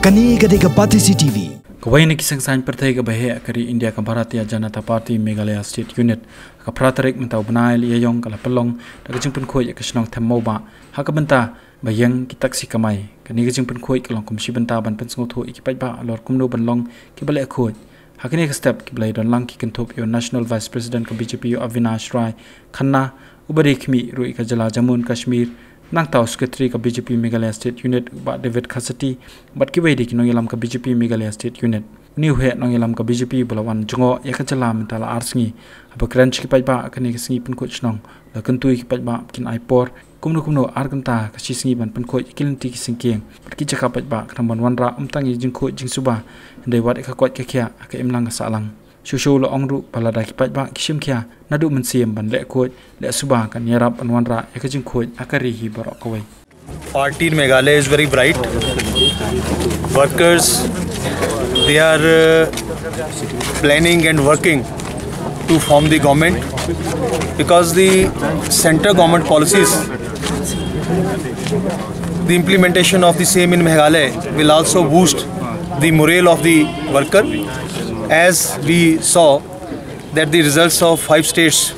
Kani gadega Pati CTV. Kawai ni kisang sain pertai ke bahaya kari India ke Bharatiya Janata Party Meghalaya State Unit ka pratarik mentau benail ia yong kala pelong da kajing pun khoi ka snong tham ba ha ka benta bayang ki taksi kamai kani kajing pun khoi ka long kum si benta ban pen sngo tho iki pai ba lor kum no ban long ki bale khoi ha kani ka step ki blai don lang ki kan thop yo National Vice President ka BJP yo Avinash Rai khanna ubari khmi rui ka jala Jammu Kashmir nang taw secretary ka BJP Meghalaya State Unit ba David Khasati bat ki wedi kinong yalam ka BJP Meghalaya State Unit. Ni he nong yalam ka BJP bulawan jongo ya ka chalam tala arsingi aba crunch ki pai ba ka ni singi pun ko chnong la tui ki pai ba kin ai por. Kumno kumno ar kan ka chi singi ban pun ko kilin ti ki singkeng bat ki chaka pai ba ka man wan ra um tangi jing suba ndai wat ka kwat ka kya ka imlang ka salang ชูชูละองรุปลาดากิปัจบักคิมเคียนาดูมันเสียมบันเละโคดเละสุบากันยารับอันวันระเอกจึงโคดอักรีฮีบรอกไว้ RT in Meghalaya is very bright. Workers, they are uh, planning and working to form the government because the central government policies, the implementation of the same in Meghalaya will also boost the morale of the worker as we saw that the results of five states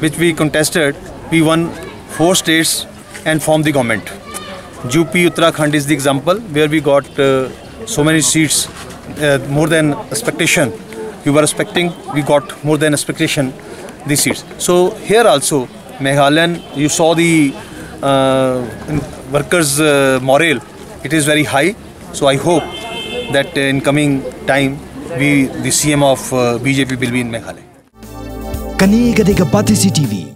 which we contested, we won four states and formed the government. UP Uttarakhand is the example where we got uh, so many seats, uh, more than expectation. We were expecting, we got more than expectation these seats. So here also, Meghalayan, you saw the uh, workers' uh, morale, it is very high. So I hope that in coming time we the CM of uh, BJP will be in Meghalaya. Kani gadega Pati CTV.